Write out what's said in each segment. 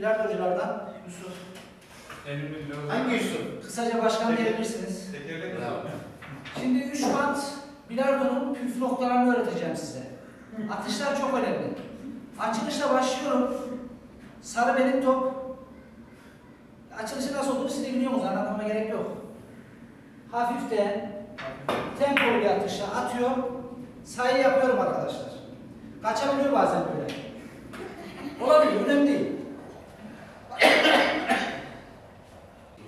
ünlü bilardoculardan Yusuf. Hangi Yusuf? Kısaca başkan diyebilirsiniz. Tekerlek. Şimdi 3 bant bilardonun püf noktalarını öğreteceğim size. Atışlar çok önemli. Açılışla başlıyorum. Sarı benim top. Açılışı nasıl olduğunu siz de biliyorsunuz. Anlatmama gerek yok. Hafiften tempolu bir atışla atıyorum. Sayı yapıyorum arkadaşlar. Kaçabiliyor bazen böyle. Olabilir, önemli değil.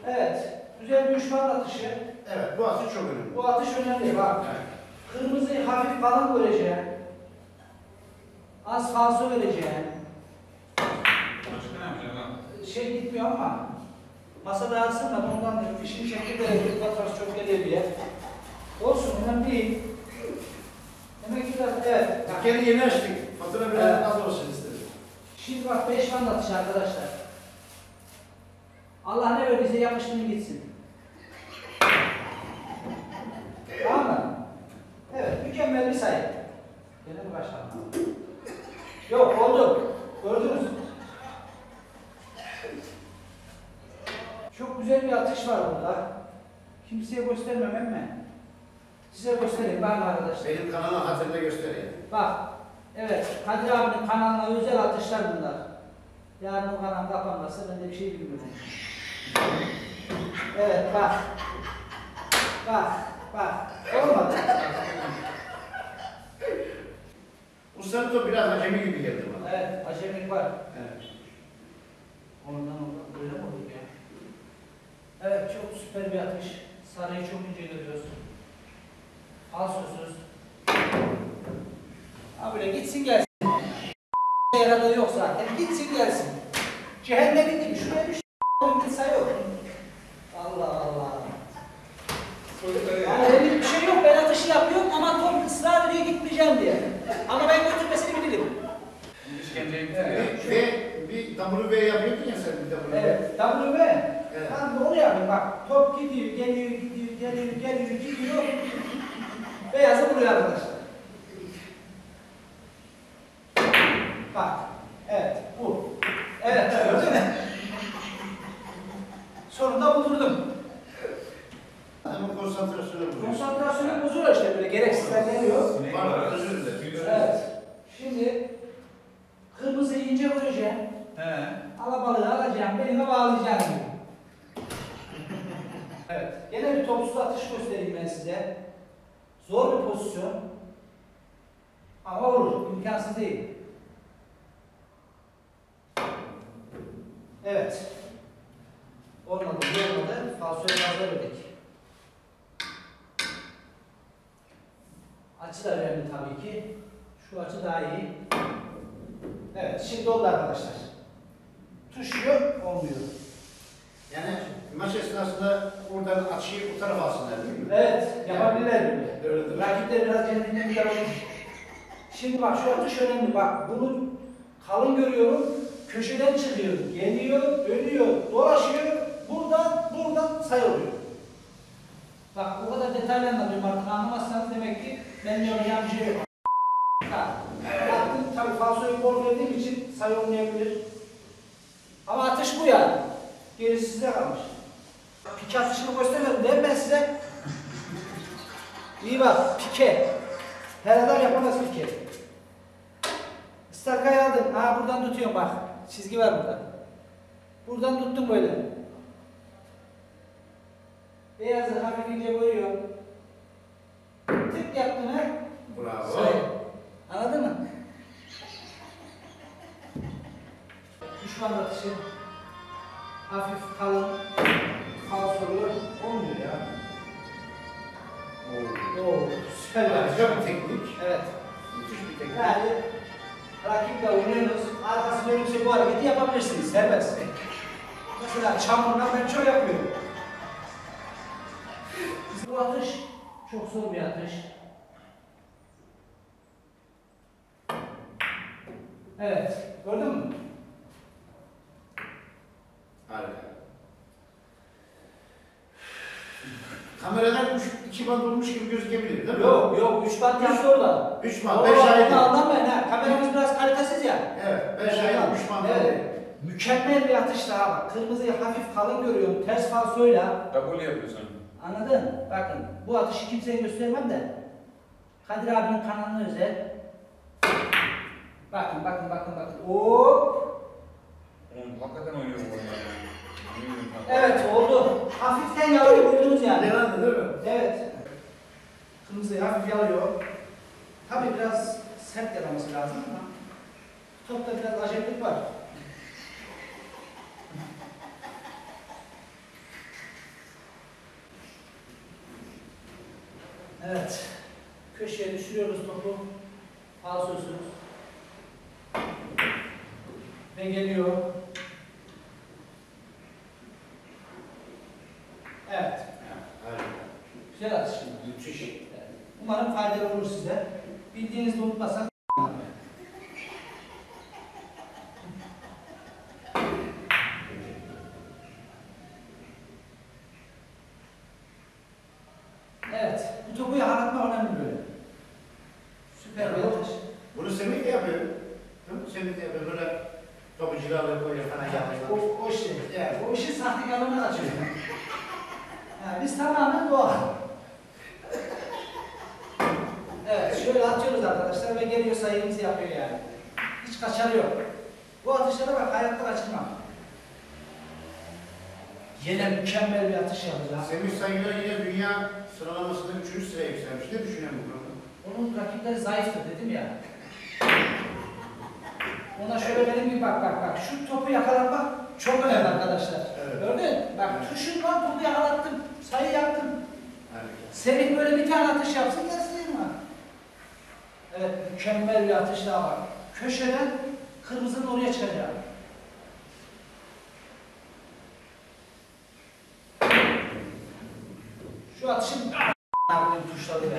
Evet, güzel bir üç bant atışı. Evet, bu atış çok önemli. Bu atış önemli bak. Evet. Kırmızıyı hafif kalın göreceğim. Az fazla vereceğim. Başka ne yapacaksın lan? Şey gitmiyor ama masa dağılsın da ondan da fişini çekti de bir fotoğraf çok geliyor diye. Olsun önemli değil. Demek ki biraz evet. bak. Tekeri yeni açtık. Fatura biraz Evet. az olsun istedim. Şimdi bak 5 band atışı arkadaşlar. Allah ne verdiyse yapıştırın gitsin. Tamam mı? Evet, mükemmel bir sayı. Gene mi başlayalım? Yok, oldu. Gördünüz. Çok güzel bir atış var burada. Kimseye göstermem ama size göstereyim. Bakın arkadaşlar. Benim kanala hatırına göstereyim. Bak, evet, Kadir abinin kanalına özel atışlar bunlar. Yarın o kanal kapanmazsa ben de bir şey bilmiyorum. Evet, bak. Bak, bak. Olmadı. Bu sarı top biraz acemi gibi geldi bana. Evet, acemilik var. Evet. Ondan ondan böyle mi olur ya? Evet, çok süper bir atış. Sarıyı çok ince görüyorsun. Falsosuz. Ha böyle gitsin gelsin. Yaradığı yok zaten. Gitsin gelsin. Cehennemin gibi. Şuraya bir kimse yok. Allah Allah. Yani öyle bir şey yok. Ben atışı yapıyorum ama Tom ısrar ediyor gitmeyeceğim diye. Ama ben götürmesini bilirim. Evet. Ve bir W yapıyordun ya sen bir W. Evet, W. Evet. Ben de onu yapayım bak. Top gidiyor, geliyor, gidiyor, geliyor, geliyor, gidiyor. Beyazı buluyor arkadaşlar. Bak. Evet, bu. Evet, gördün mü? Sonunda buldurdum. Adamın konsantrasyonu bu. Konsantrasyonu bozuyor işte böyle gereksizler geliyor. Ne Var, var? özür dilerim. Evet. Şimdi kırmızıyı ince vuracağım. He. Alabalığı alacağım, belime bağlayacağım gibi. evet. Gene bir topsuz atış göstereyim ben size. Zor bir pozisyon. Ama olur. imkansız değil. Evet. Olmadı, olmadı. Falsoya fazla verdik. Açı da önemli tabii ki. Şu açı daha iyi. Evet, şimdi oldu arkadaşlar. Tuşluyor, olmuyor. Yani maç esnasında oradan atışıyı bu tarafa alsınlar değil mi? Evet, yapabilirler. Öyledir. Rakipler biraz kendinden bir. Şimdi bak şu atış önemli. Bak bunu kalın görüyorum. Köşeden çıkıyor. Geliyor, dönüyor, dolaşıyor. Buradan, buradan sayılıyor. Bak bu kadar detaylı anlatıyorum artık anlamazsanız demek ki ben yapacağım bir şey yok. Ha, Yaptım tabii falsoyu bol verdiğim için sayı olmayabilir. Ama atış bu yani. Gerisi size kalmış. Pike atışını göstermedim değil mi ben size? İyi bak, pike. Her adam yapamaz pike. Starkayı aldın. Ha buradan tutuyorum bak. Çizgi var burada. Buradan tuttum böyle. Beyazı hafif ince koyuyor. Mesela çamurla ben şöyle yapıyorum. Bu atış çok zor bir atış. Evet, gördün mü? Harika. Kameradan üç, iki band olmuş gibi gözükebilir değil mi? Yok yok 3 bant yazdı orada. 3 Oo, man, 5 ay. bunu anlamayın ha. Kameramız biraz kalitesiz ya. Evet, 5 ay, 3 man. Evet. Mükemmel bir atış daha bak. Kırmızıyı hafif kalın görüyorum. Ters falsoyla. Double yapıyorsun. Anladın? Bakın bu atışı kimseye göstermem de. Kadir abinin kanalına özel. Bakın bakın bakın bakın. Hop. Oğlum hakikaten oynuyor bu oyunu. ya. Yemin ederim bak. Evet oldu. Hafiften yalıyor gördünüz yani. Denendi değil mi? Evet. Kırmızıyı hafif yalıyor. Tabii biraz sert yalaması lazım ama topta biraz acemlik var. Evet. Köşeye düşürüyoruz topu. Falsosuz. Ve geliyor. Evet. Harika. Güzel atış. Müthiş. Umarım faydalı olur size. Bildiğinizde unutmasak Evet, bu topu yakalatma önemli böyle. Süper bir atış. Bunu Semih de yapıyor. De yapıyor. Böyle cilalayıp koyuyor falan O, yapıyor. o işte, yani o işin sahtekarlığına kaçıyor. Yani biz tamamen doğal. Evet, şöyle atıyoruz arkadaşlar ve geliyor sayımızı yapıyor yani. Hiç kaçarı yok. Bu atışlara bak, hayatta kaçırmam. Yine mükemmel bir atış yapacağız. Semih Saygılar yine dünya sıralamasında 3. sıraya yükselmiş. Ne düşünüyorsun bu konuda? Onun rakipleri zayıftır dedim ya. Ona şöyle benim gibi bak bak bak. Şu topu yakalamak çok önemli arkadaşlar. Evet. Gördün mü? Bak Evet. tuşundan topu yakalattım. Sayı yaptım. Harika. Semih böyle bir tane atış yapsın gelsin yanıma. Evet mükemmel bir atış daha var. Köşeden kırmızının oraya çıkacağım. Şu atışın tuşladı be.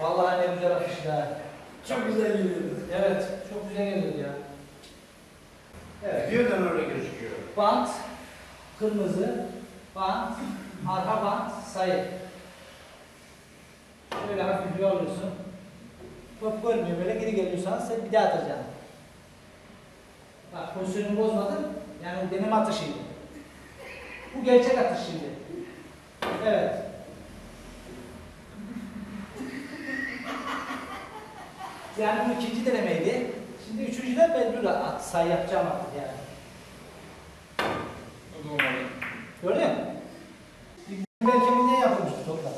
Vallahi ne güzel atış ya. Çok güzel geliyordu. Evet, çok güzel geliyordu ya. Evet. Videodan öyle gözüküyor. Bant, kırmızı, bant, arka bant, sayı. Şöyle hafif bir alıyorsun. Top görmüyor böyle geri geliyorsan sen bir daha atacaksın. Bak pozisyonu bozmadın. Yani deneme atışıydı. Bu gerçek atış şimdi. Evet. Yani bu ikinci denemeydi. Şimdi üçüncüde ben dur sayı yapacağım artık yani. O da olmadı. Gördün mü? Belki ne yapılmıştı toplar?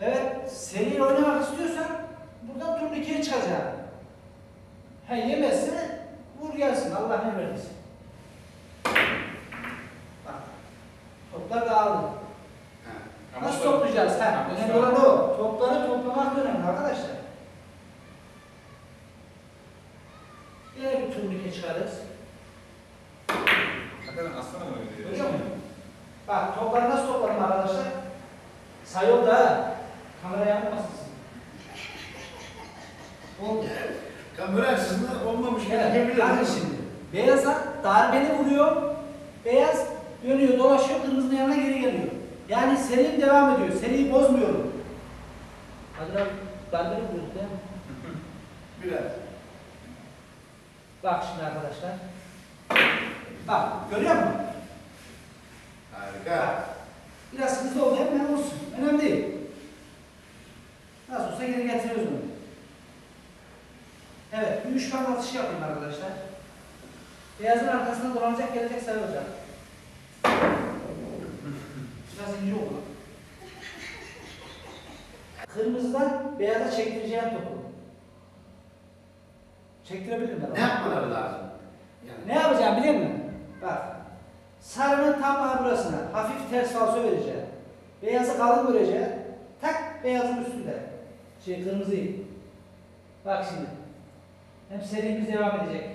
Evet, seri oynamak istiyorsan buradan turnikeye çıkacaksın. Ha yemezse vur gelsin, Allah ne verirse. Bak, toplar dağıldı. Ha. Ama Nasıl şu- toplayacağız? Ha, Ama önemli şu an- olan o. Topları toplamak önemli arkadaşlar. Yine bir turnike çıkarız. Hakikaten aslanım öyle diyor. Görüyor musun? Bak topları nasıl topladım arkadaşlar? Sayıyor da kamera yanmasın. Kamera açısından olmamış Evet, gözükebilir. bakın değil mi? şimdi. Beyaza darbeni vuruyor. Beyaz dönüyor, dolaşıyor, kırmızının yanına geri geliyor. Yani serim devam ediyor. Seriyi bozmuyorum. Hadi abi, vuruyoruz değil mi? Biraz. Bak şimdi arkadaşlar. Bak, görüyor musun? Harika. Biraz hızlı oldu hemen olsun. Önemli değil. Nasıl olsa geri getiriyoruz onu. Evet, bir üç tane atış yapayım arkadaşlar. Beyazın arkasından dolanacak, gelecek sayı olacak. Biraz ince oldu. Kırmızıdan beyaza çektireceğim topu. Çektirebilirim ben. Ne yapmaları lazım? Yani Ne yapacağım biliyor musun? Bak. Sarının tam burasına hafif ters falso vereceğim. Beyazı kalın göreceğim. Tak beyazın üstünde. Şey kırmızıyı. Bak şimdi. Hem serimiz devam edecek.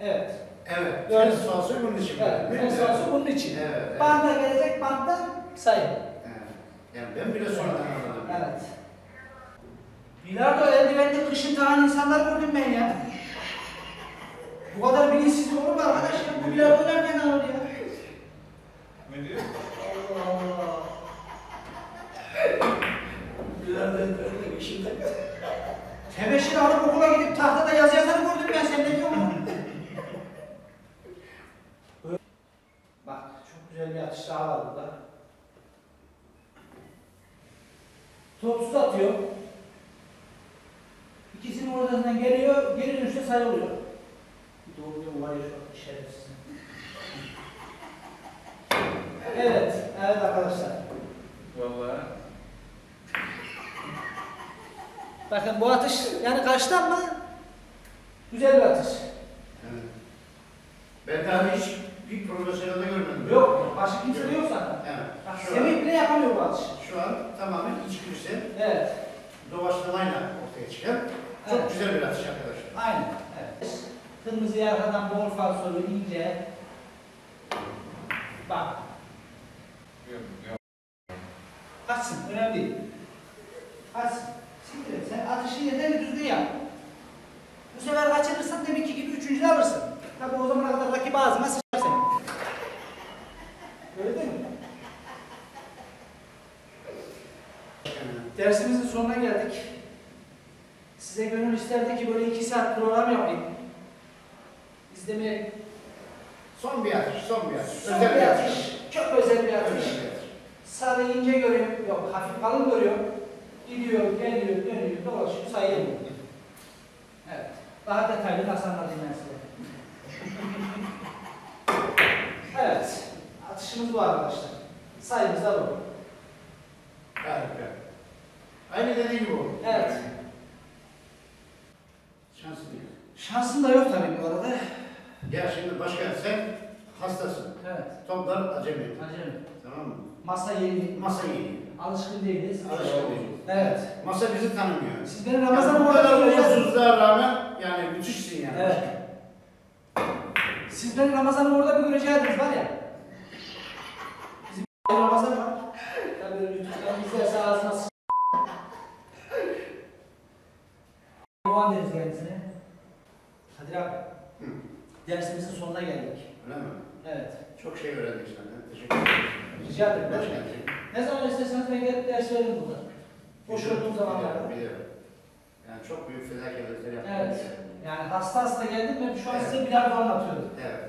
Evet. Evet. Ters falso bunun için. Evet. Ters falso bunun için. Evet. evet. Banda gelecek banttan sayı. Evet. Yani ben bile sonradan anladım. Evet. Bilardo eldivenli kışın tahan insanlar gördüm ben ya. Bu kadar bilinçsiz olur mu arkadaş ya? Bu bilardo nereden alır ya? Ne diyor? Allah Allah. Tebeşir alıp okula gidip tahtada yazı yazanı gördüm ben sen ne diyorsun? Bak çok güzel bir atış daha var burada. Topsuz atıyor. İkisinin ortasından geliyor, geri dönüşte sayılıyor. Doğru mu var ya şu şerefsiz. Evet, evet arkadaşlar. Vallahi. Bakın bu atış yani kaçtan mı? Güzel bir atış. Yani ben daha hiç bir profesyonelde görmedim. Yok, başka kimse de yok zaten. Yani Bak Semih bile yapamıyor bu atışı. Şu an tamamen içgüdüsel Evet, doğaçlamayla ortaya çıkan çok Evet. güzel bir atış arkadaşlar. aynen. Evet. Kırmızı arkadan bol falsolu ince. Bak, kaçsın, önemli değil. Kaçsın. Siktir et, sen atışı yeterli düzgün yap. Bu sefer kaçırırsan deminki gibi üçüncü alırsın. Tabi o zamana kadar rakip ağzına sıçar seni. Öyle değil mi? Yani Dersimizin sonuna geldik. Size gönül isterdi ki böyle iki saat program yapayım. İzlemeye son bir atış, son bir atış. Son özel bir atış. atış. Çok özel bir Özel atış. bir atış. Sade ince görüyor, yok hafif kalın görüyor. Gidiyor, geliyor, dönüyor, dolaşıyor, sayıyor. Evet. Daha detaylı ben size. evet. Atışımız bu arkadaşlar. Sayımız da bu. Harika. Aynı dediği gibi oldu. Evet. Şanslı değil. Şansım da yok tabii bu arada. Ya şimdi başkan sen hastasın. Evet. Toplar acemi. Acele. Tamam mı? Masa yeni. Masa yeni. Alışkın değiliz. Alışkın değil. Evet. Masa bizi tanımıyor. Siz benim Yani Ramazan'ı bu kadar umutsuzluğa rağmen yani müthişsin yani. Evet. Siz benim Ramazan'ı orada bir göreceğiniz var ya. Bizim Ramazan var. Tabii YouTube'dan izlerse ağzına s***. Yuvan deriz kendisine. Kadir abi. Hı. Dersimizin sonuna geldik. Öyle mi? Evet. Çok şey öğrendik senden. Teşekkür ederim. Rica ederim. Başkan. Ne zaman isterseniz ben gelip ders veririm burada. Boş olduğum zamanlarda. Biliyorum. Yani çok büyük fedakarlıklar yaptın. Evet. Yani hasta hasta geldim ben şu an size bilardo anlatıyorum. Evet.